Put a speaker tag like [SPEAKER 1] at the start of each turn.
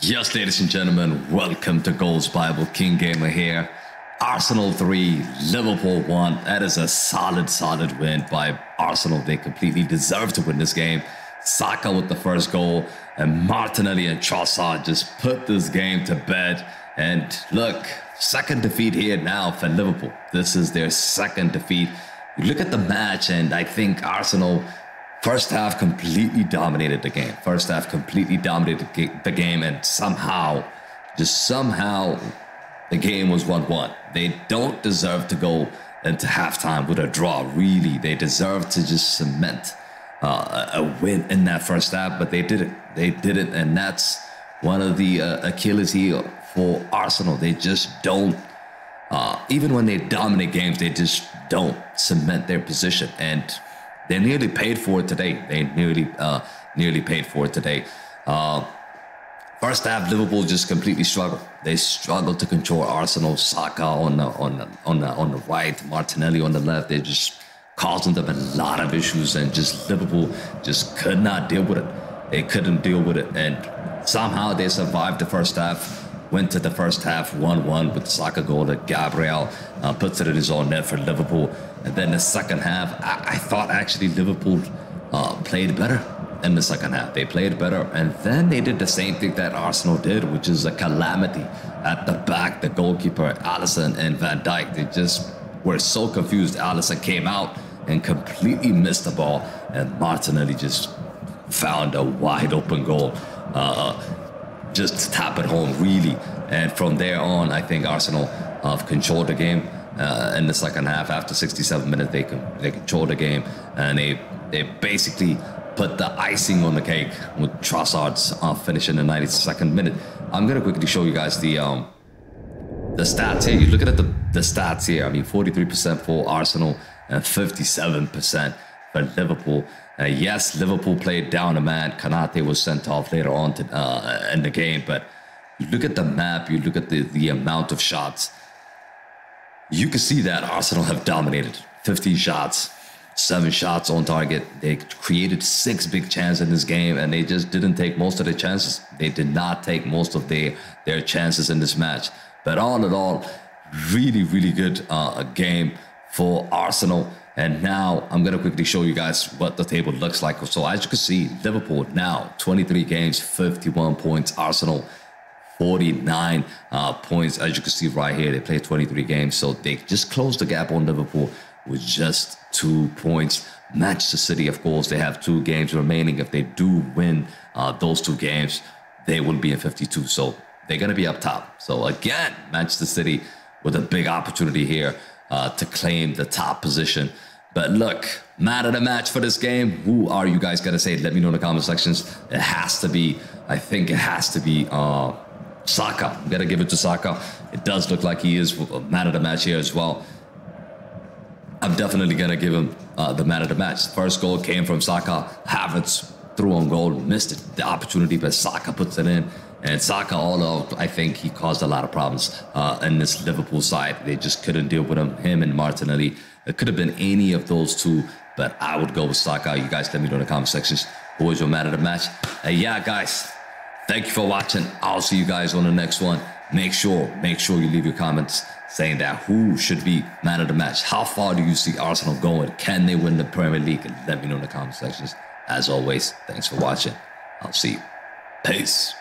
[SPEAKER 1] Yes, ladies and gentlemen, welcome to Goals Bible King Gamer here. Arsenal 3, Liverpool 1. That is a solid, solid win by Arsenal. They completely deserve to win this game. Saka with the first goal, and Martinelli and Trossard just put this game to bed. And look, second defeat here now for Liverpool. This is their second defeat. You look at the match, and I think Arsenal First half completely dominated the game. First half completely dominated the game, and somehow, just somehow, the game was 1 1. They don't deserve to go into halftime with a draw, really. They deserve to just cement uh, a win in that first half, but they didn't. They didn't, and that's one of the uh, Achilles heel for Arsenal. They just don't. Uh, even when they dominate games, they just don't cement their position. And they nearly paid for it today. They nearly uh, nearly paid for it today. Uh, first half, Liverpool just completely struggled. They struggled to control Arsenal. Saka on the on the on the on the right, Martinelli on the left. They just causing them a lot of issues, and just Liverpool just could not deal with it. They couldn't deal with it, and somehow they survived the first half. Went to the first half 1 1 with the Saka goal that Gabriel uh, puts it in his own net for Liverpool. And then the second half, I, I thought actually Liverpool uh, played better in the second half. They played better. And then they did the same thing that Arsenal did, which is a calamity at the back. The goalkeeper, Alisson and Van Dijk, they just were so confused. Alisson came out and completely missed the ball. And Martinelli just found a wide open goal. Uh, just tap it home, really. And from there on, I think Arsenal have controlled the game uh, in the second half. After 67 minutes, they can they control the game and they they basically put the icing on the cake with Trossard's uh, finish in the 92nd minute. I'm gonna quickly show you guys the um, the stats here. You look at the the stats here. I mean, 43% for Arsenal and 57% for Liverpool. Uh, yes, Liverpool played down a man. Konate was sent off later on to, uh, in the game, but you look at the map. You look at the the amount of shots you can see that Arsenal have dominated 15 shots, seven shots on target. They created six big chances in this game, and they just didn't take most of the chances. They did not take most of their, their chances in this match. But all in all, really, really good uh, game for Arsenal. And now I'm going to quickly show you guys what the table looks like. So as you can see, Liverpool now 23 games, 51 points. Arsenal 49 uh, points. As you can see right here, they played 23 games. So they just closed the gap on Liverpool with just two points. Manchester City, of course, they have two games remaining. If they do win uh, those two games, they will be in 52. So they're going to be up top. So again, Manchester City with a big opportunity here uh, to claim the top position. But look, man of the match for this game, who are you guys to say? Let me know in the comment sections. It has to be, I think it has to be uh, Saka. Gonna give it to Saka. It does look like he is man of the match here as well. I'm definitely gonna give him uh, the man of the match. First goal came from Saka. Havertz threw on goal, missed it, the opportunity, but Saka puts it in. And Saka, although I think he caused a lot of problems uh, in this Liverpool side, they just couldn't deal with him. Him and Martinelli. It could have been any of those two, but I would go with Saka. You guys let me know in the comment sections who is your man of the match. Uh, yeah, guys, Thank you for watching. I'll see you guys on the next one. Make sure, make sure you leave your comments saying that who should be man of the match. How far do you see Arsenal going? Can they win the Premier League? Let me know in the comment sections. As always, thanks for watching. I'll see you. Peace.